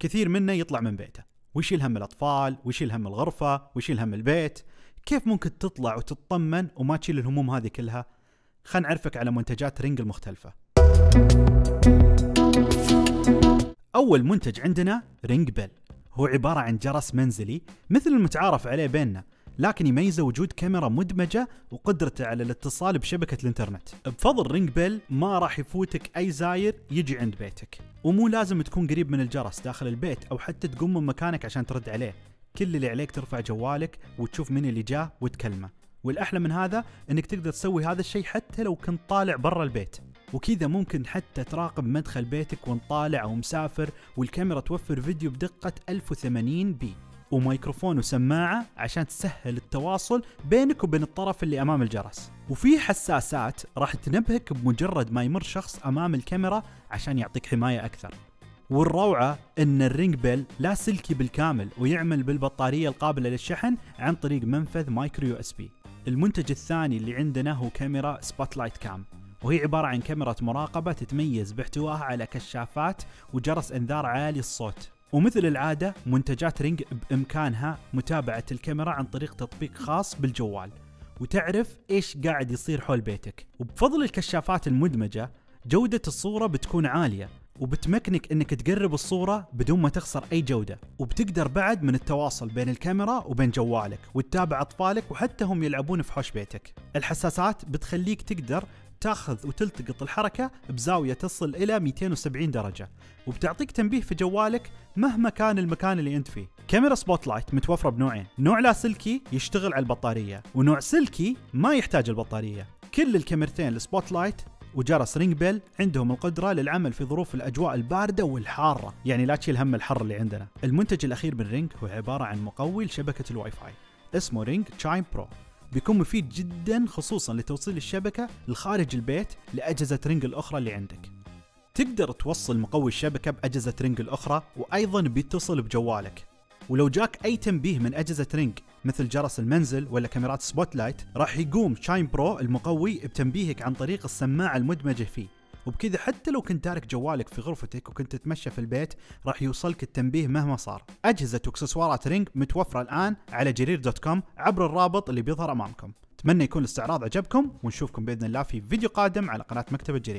كثير منا يطلع من بيته. ويشيل هم الأطفال؟ ويشيل هم الغرفة؟ ويشيل هم البيت؟ كيف ممكن تطلع وتطمن وما تشيل الهموم هذه كلها؟ خلنا نعرفك على منتجات Ring المختلفة. أول منتج عندنا Ring Bell. هو عبارة عن جرس منزلي مثل المتعارف عليه بيننا لكن يميزه وجود كاميرا مدمجة وقدرته على الاتصال بشبكة الإنترنت. بفضل Ring Bell ما راح يفوتك أي زاير يجي عند بيتك. ومو لازم تكون قريب من الجرس داخل البيت أو حتى تقوم من مكانك عشان ترد عليه. كل اللي عليك ترفع جوالك وتشوف مين اللي جاه وتكلمه. والأحلى من هذا إنك تقدر تسوي هذا الشيء حتى لو كنت طالع برا البيت. وكذا ممكن حتى تراقب مدخل بيتك وانت طالع أو مسافر والكاميرا توفر فيديو بدقة 1080 بي. وميكروفون وسماعة عشان تسهل التواصل بينك وبين الطرف اللي أمام الجرس. وفي حساسات راح تنبهك بمجرد ما يمر شخص أمام الكاميرا عشان يعطيك حماية أكثر. والروعة إن ال Ring Bell لا سلكي بالكامل ويعمل بالبطارية القابلة للشحن عن طريق منفذ micro USB. المنتج الثاني اللي عندنا هو كاميرا Spotlight Cam وهي عبارة عن كاميرا مراقبة تتميز باحتوائها على كشافات وجرس إنذار عالي الصوت. ومثل العادة منتجات Ring بإمكانها متابعة الكاميرا عن طريق تطبيق خاص بالجوال. وتعرف إيش قاعد يصير حول بيتك. وبفضل الكشافات المدمجة جودة الصورة بتكون عالية. وبتمكنك إنك تقرب الصورة بدون ما تخسر أي جودة. وبتقدر بعد من التواصل بين الكاميرا وبين جوالك وتتابع أطفالك وحتى هم يلعبون في حوش بيتك. الحساسات بتخليك تقدر تاخذ وتلتقط الحركة بزاوية تصل إلى 270 درجة وبتعطيك تنبيه في جوالك مهما كان المكان اللي أنت فيه. كاميرا Spotlight متوفرة بنوعين نوع لاسلكي يشتغل على البطارية ونوع سلكي ما يحتاج البطارية. كل الكاميرتين ال Spotlight وجرس Ring Bell عندهم القدرة للعمل في ظروف الأجواء الباردة والحارة. يعني لا تشيل هم الحر اللي عندنا. المنتج الأخير من Ring هو عبارة عن مقوي لشبكة الواي فاي اسمه Ring Chime Pro. بيكون مفيد جدا خصوصا لتوصيل الشبكة لخارج البيت لأجهزة Ring الأخرى اللي عندك. تقدر توصل مقوي الشبكة بأجهزة Ring الأخرى وأيضا بيتصل بجوالك. ولو جاك أي تنبيه من أجهزة Ring مثل جرس المنزل ولا كاميرات Spotlight راح يقوم Chime Pro المقوي بتنبيهك عن طريق السماعة المدمجة فيه. وبكذا حتى لو كنت تارك جوالك في غرفتك وكنت تتمشى في البيت راح يوصلك التنبيه مهما صار. أجهزة واكسسوارات Ring متوفرة الآن على جرير dot com عبر الرابط اللي بيظهر أمامكم. أتمنى يكون الاستعراض عجبكم ونشوفكم بإذن الله في فيديو قادم على قناة مكتبة جرير